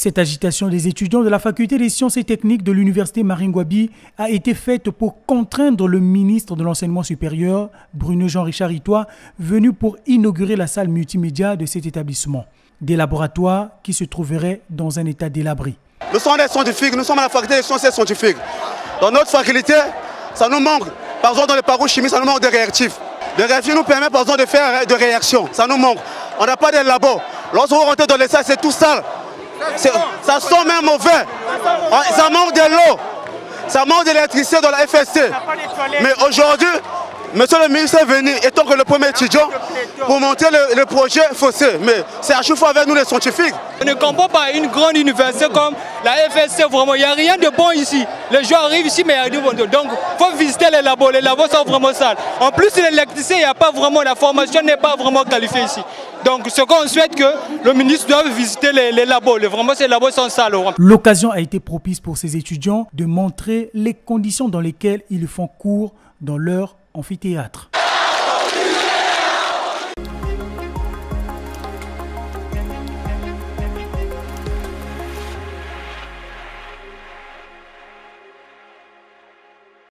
Cette agitation des étudiants de la faculté des sciences et techniques de l'université Maringouabi a été faite pour contraindre le ministre de l'enseignement supérieur, Bruno Jean-Richard Itois, venu pour inaugurer la salle multimédia de cet établissement. Des laboratoires qui se trouveraient dans un état délabré. Nous sommes des scientifiques, nous sommes à la faculté des sciences et scientifiques. Dans notre faculté, ça nous manque. Par exemple, dans le parcours chimiques, ça nous manque de réactifs. Les réactifs nous permettent par exemple de faire des réactions. Ça nous manque. On n'a pas de labo. Lorsque vous rentrez dans les salles, c'est tout sale. Ça sent même mauvais. Ça manque de l'eau. Ça manque d'électricité dans la FSC. Mais aujourd'hui, Monsieur le ministre est venu, étant que le premier étudiant, pour monter le, projet fossé. Mais c'est à chaque fois avec nous les scientifiques. On ne comprend pas une grande université comme la FSC, vraiment, il n'y a rien de bon ici. Les gens arrivent ici, mais il y a. Donc, il faut visiter les labos. Les labos sont vraiment sales. En plus, l'électricité, il n'y a pas vraiment, la formation n'est pas vraiment qualifiée ici. Donc, ce qu'on souhaite que le ministre doive visiter les, les labos. Vraiment, ces labos sont sales. L'occasion a été propice pour ces étudiants de montrer les conditions dans lesquelles ils font cours dans leur amphithéâtre.